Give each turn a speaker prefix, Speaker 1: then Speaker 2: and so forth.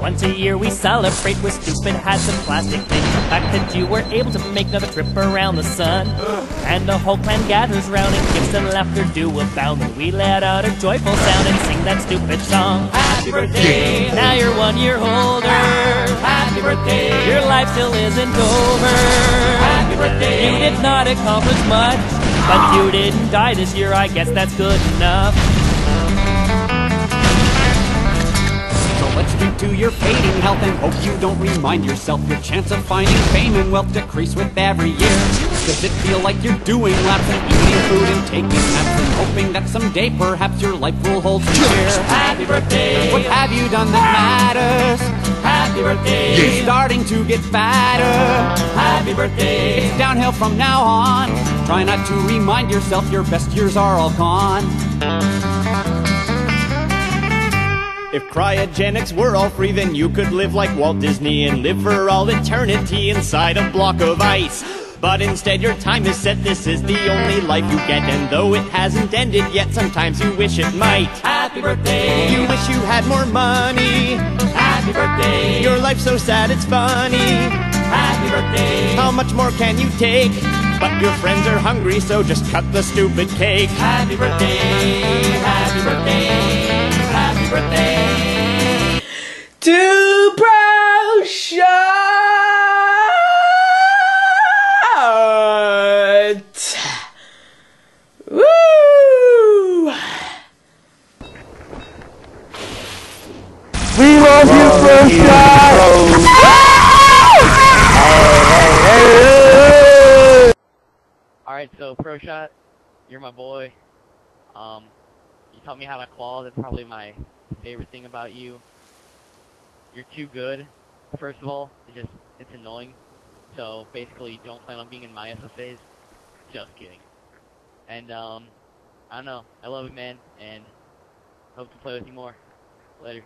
Speaker 1: Once a year we celebrate with stupid hats and plastic things. The fact that you were able to make another trip around the sun. And the whole clan gathers round and gifts and laughter do abound. And we let out a joyful sound and sing that stupid song. Happy birthday! Now you're one year older. Happy birthday! Your life still isn't over. Happy birthday! You did not accomplish much. But you didn't die this year, I guess that's good enough.
Speaker 2: Drink fading health and hope you don't remind yourself your chance of finding fame and wealth decrease with every year. Does it feel like you're doing laps and eating food and taking naps and hoping that someday perhaps your life will hold cheer?
Speaker 1: Happy birthday!
Speaker 2: What have you done that matters?
Speaker 1: Happy birthday!
Speaker 2: You're starting to get fatter.
Speaker 1: Happy birthday!
Speaker 2: It's downhill from now on. Try not to remind yourself your best years are all gone.
Speaker 3: If cryogenics were all free, then you could live like Walt Disney and live for all eternity inside a block of ice. But instead, your time is set. This is the only life you get, and though it hasn't ended yet, sometimes you wish it might.
Speaker 1: Happy birthday!
Speaker 3: You wish you had more money.
Speaker 1: Happy birthday!
Speaker 3: Your life's so sad, it's funny.
Speaker 1: Happy birthday!
Speaker 3: How much more can you take? But your friends are hungry, so just cut the stupid cake.
Speaker 1: Happy birthday! Happy birthday!
Speaker 4: We love you, Pro Shot!
Speaker 5: Alright, so Pro Shot, you're my boy. Um, you taught me how to claw. That's probably my favorite thing about you. You're too good. First of all, it's just it's annoying. So basically, don't plan on being in my SFAs. Just kidding. And um, I don't know. I love you, man, and hope to play with you more. Later.